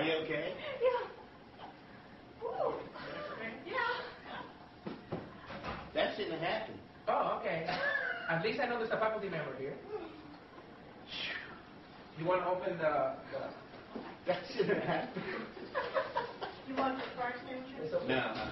Are you okay? Yeah. Ooh. Yeah. That shouldn't happen. Oh, okay. At least I know there's a faculty member here. You want to open the, the That shouldn't happen. You want the first entrance? No.